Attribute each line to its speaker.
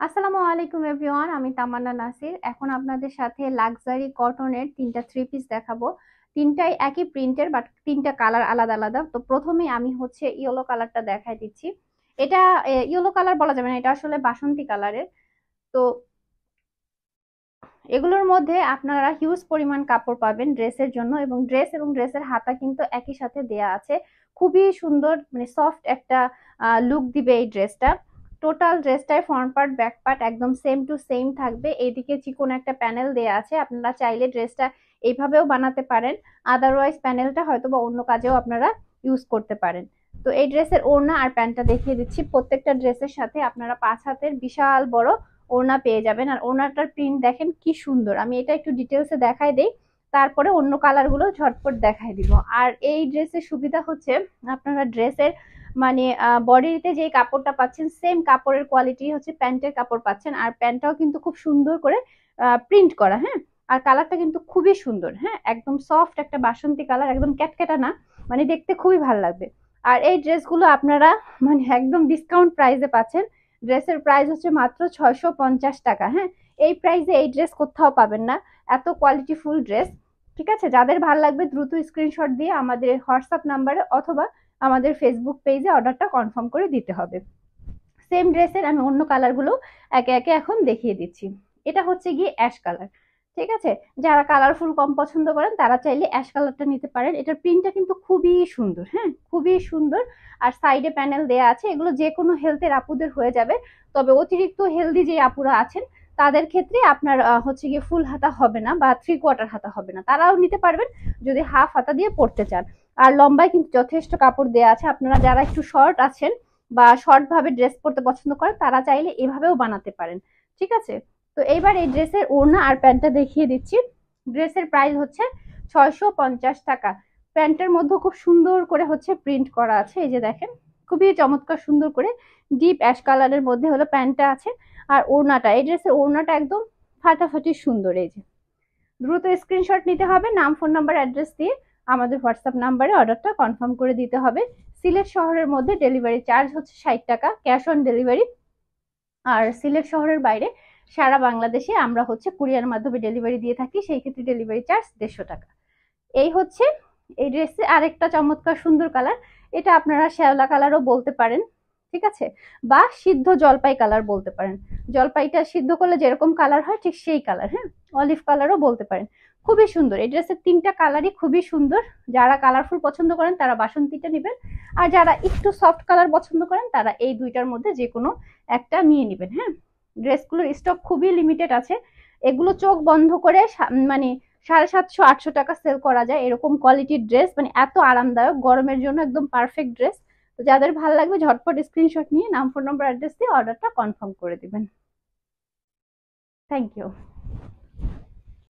Speaker 1: আসসালামু আলাইকুম এভরিওয়ান, আমি তামান্না নাসির। এখন আপনাদের সাথে লাক্সারি কটনের তিনটা থ্রি পিস দেখাবো। তিনটাই একই প্রিন্টের বাট তিনটা কালার আলাদা আলাদা। তো প্রথমে আমি হচ্ছে ইয়েলো কালারটা দেখাই দিচ্ছি। এটা ইয়েলো কালার বলা যাবে না, এটা আসলে বাসন্তী কালারের তো এগুলোর মধ্যে আপনারা হিউজ পরিমাণ কাপড় পাবেন ড্রেসের জন্য এবং ড্রেস এবং ড্রেসের হাতা কিন্তু একই সাথে দেয়া আছে। খুবই সুন্দর মানে সফট একটা লুক দিবে এই ড্রেসটা টোটাল ড্রেসটায় ফ্রন্ট পার্ট ব্যাক পার্ট একদম সেম টু সেম থাকবে। এইদিকে চিকন একটা প্যানেল দেয়া আছে, আপনারা চাইলে ড্রেসটা এইভাবেও বানাতে পারেন। আদারওয়াইজ প্যানেলটা হয়তো বা অন্য কাজেও আপনারা ইউজ করতে পারেন। তো এই ড্রেসের ওড়না আর প্যান্টটা দেখিয়ে দিচ্ছি। প্রত্যেকটা ড্রেসের সাথে আপনারা পাঁচ হাতের বিশাল বড় ওড়না পেয়ে যাবেন। আর ওড়নাটার প্রিন্ট দেখেন কি সুন্দর। আমি এটা একটু ডিটেলসে দেখাই দেই। তারপরে অন্য কালারগুলো ঝটপট দেখাই দিব। আর এই ড্রেসের সুবিধা হচ্ছে, আপনারা ড্রেসের মানে বডিতে যে কাপড়টা পাচ্ছেন সেম কাপড়ের কোয়ালিটি হচ্ছে প্যান্টের কাপড় পাচ্ছেন। আর প্যান্টটাও কিন্তু খুব সুন্দর করে প্রিন্ট করা হ্যাঁ? আর কালারটা কিন্তু খুবই সুন্দর হ্যাঁ? একদম সফট একটা বাসন্তী কালার একদম ক্যাটক্যাটা না মানে দেখতে খুবই ভালো লাগবে। আর এই ড্রেসগুলো আপনারা মানে একদম ডিসকাউন্ট প্রাইসে পাচ্ছেন। ড্রেসের প্রাইস হচ্ছে মাত্র ছয়শো পঞ্চাশ টাকা হ্যাঁ? এই প্রাইসে এই ড্রেস কোথাও পাবেন না। এত কোয়ালিটিফুল ড্রেস ঠিক আছে? যাদের ভালো লাগবে, দ্রুত স্ক্রিনশট দিয়ে আমাদের হোয়াটসঅ্যাপ নাম্বারে অথবা আমাদের ফেসবুক পেজে অর্ডারটা কনফার্ম করে দিতে হবে। সেম ড্রেসের আমি অন্য কালারগুলো একে একে এখন দেখিয়ে দিচ্ছি। এটা হচ্ছে গিয়ে অ্যাশ কালার ঠিক আছে? যারা কালারফুল কম পছন্দ করেন, তারা চাইলে অ্যাশ কালারটা নিতে পারেন। এটার প্রিন্টটা কিন্তু খুবই সুন্দর হ্যাঁ? খুবই সুন্দর। আর সাইডে প্যানেল দেয়া আছে। এগুলো যে কোনো হেলথের আপুদের হয়ে যাবে। তবে অতিরিক্ত হেলদি যে আপুরা আছেন, তাদের ক্ষেত্রে আপনার হচ্ছে গিয়ে ফুল হাতা হবে না বা থ্রি কোয়ার্টার হাতা হবে না। তারাও নিতে পারবেন যদি হাফ হাতা দিয়ে পড়তে চান। আর লম্বায় কিন্তু যথেষ্ট কাপড় দেওয়া আছে। আপনারা যারা একটু শর্ট আছেন বা শর্ট ভাবে ড্রেস পরতে পছন্দ করেন, তারা চাইলে এভাবেও বানাতে পারেন। ঠিক আছে? তো এইবার এই ড্রেসের ওড়না আর প্যান্টটা দেখিয়ে দিচ্ছি। ড্রেসের প্রাইস হচ্ছে ছয়শো পঞ্চাশ টাকা। প্যান্টের মধ্যে খুব সুন্দর করে হচ্ছে প্রিন্ট করা আছে। এই যে দেখেন, খুবই চমৎকার সুন্দর করে ডিপ অ্যাশ কালারের মধ্যে হলো প্যান্টটা আছে আর ওড়নাটা। এই ড্রেসের ওড়নাটা একদম ফাটাফাটি সুন্দর। এই যে, দ্রুত স্ক্রিনশট নিতে হবে। নাম ফোন নাম্বার অ্যাড্রেস দিয়ে আমাদের হোয়াটসঅ্যাপ নাম্বারে অর্ডারটা কনফার্ম করে দিতে হবে। সিলেট শহরের মধ্যে ডেলিভারি চার্জ হচ্ছে ষাট টাকা, ক্যাশ অন ডেলিভারি। আর সিলেট শহরের বাইরে সারা বাংলাদেশে আমরা হচ্ছে কুরিয়ার মাধ্যমে ডেলিভারি দিয়ে থাকি, সেই ক্ষেত্রে ডেলিভারি চার্জ দেড়শো টাকা। এই হচ্ছে এই ড্রেসে আরেকটা চমৎকার সুন্দর কালার। এটা আপনারা শ্যাওলা কালারও বলতে পারেন, ঠিক আছে? বা সিদ্ধ জলপাই কালার বলতে পারেন। জলপাইটা সিদ্ধ করলে যেরকম কালার হয়, ঠিক সেই কালার হ্যাঁ? অলিভ কালারও বলতে পারেন। খুবই সুন্দর। এই ড্রেসের তিনটা কালারই খুবই সুন্দর। যারা কালারফুল পছন্দ করেন, তারা বাসন্তীটা নেবেন। আর যারা একটু সফট কালার পছন্দ করেন, তারা এই দুইটার মধ্যে যে কোনো একটা নিয়ে নেবেন হ্যাঁ? ড্রেসগুলোর স্টক খুবই লিমিটেড আছে। এগুলো চোখ বন্ধ করে মানে সাড়ে সাতশো, আটশো টাকা সেল করা যায় এরকম কোয়ালিটির ড্রেস মানে এত আরামদায়ক, গরমের জন্য একদম পারফেক্ট ড্রেস তো যাদের ভালো লাগবে, ঝটপট স্ক্রিনশট নিয়ে নাম ফোন নম্বর অ্যাড্রেস দিয়ে অর্ডারটা কনফার্ম করে দিবেন। Thank you